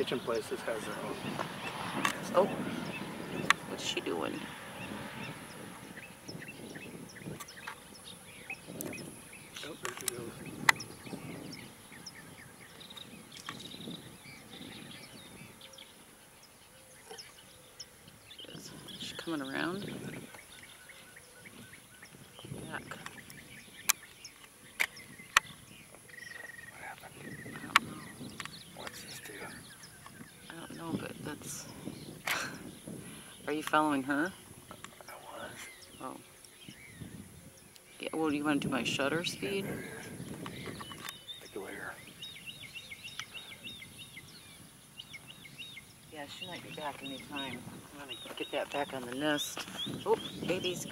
Kitchen Places has their own. Oh, what's she doing? Oh, she goes. Is coming around? Back. What happened? I don't know. What's this do? I don't know, but that's. Are you following her? I was. Oh. Yeah. Well, do you want to do my shutter speed? It. Take away her. Yeah, she might be back any time. I'm gonna get that back on the nest. Oh, babies.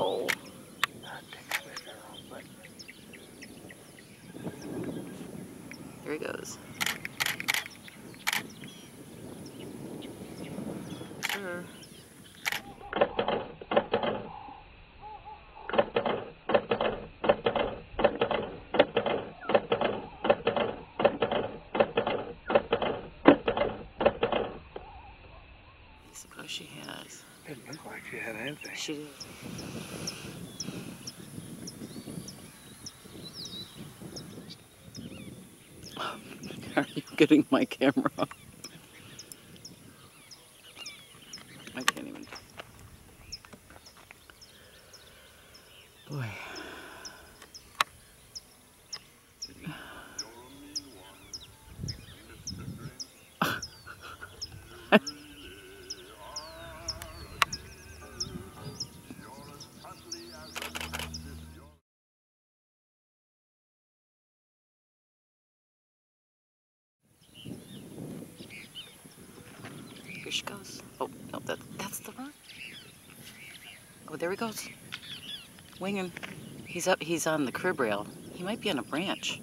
Oh. Take away her wrong button. Here he goes. Sure. I suppose she has. Didn't look like she had. She did. Are you getting my camera? Goes. Oh, no, that, that's the run. Oh, there he goes. Winging. He's up, he's on the crib rail. He might be on a branch.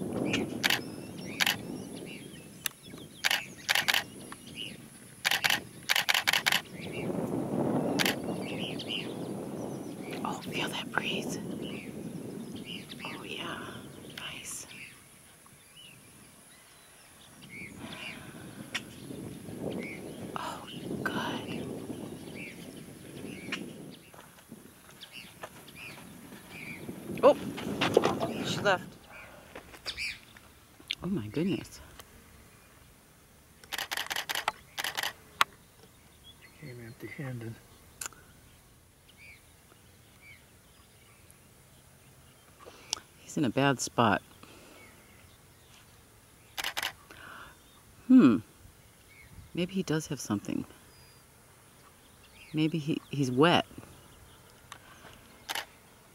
Oh, feel that breeze. Oh, yeah. Nice. Oh, good. Oh, she left. Oh my goodness. Came empty-handed. He's in a bad spot. Hmm. Maybe he does have something. Maybe he, he's wet.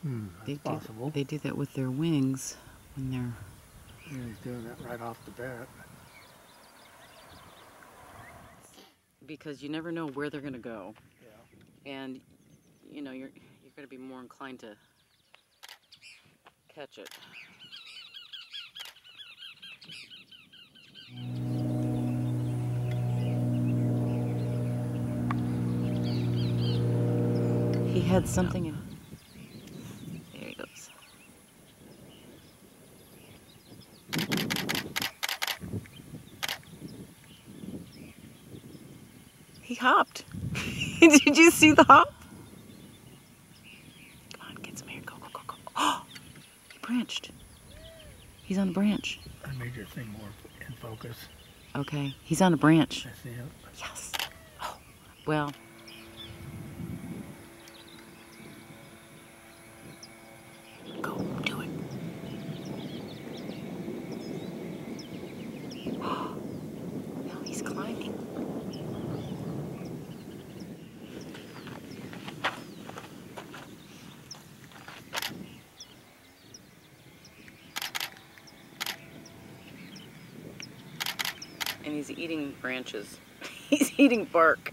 Hmm, They that's do, possible. they do that with their wings when they're. Yeah, he's doing that right off the bat. Because you never know where they're going to go. Yeah. And, you know, you're, you're going to be more inclined to catch it. He had something in. There he goes. He hopped. Did you see the hop? Come on, get some air. Go, go, go, go. Oh, he branched. He's on a branch. I made your thing more in focus. Okay, he's on a branch. I see it. Yes. Oh, well. Go, do it. now he's climbing. And he's eating branches. He's eating bark.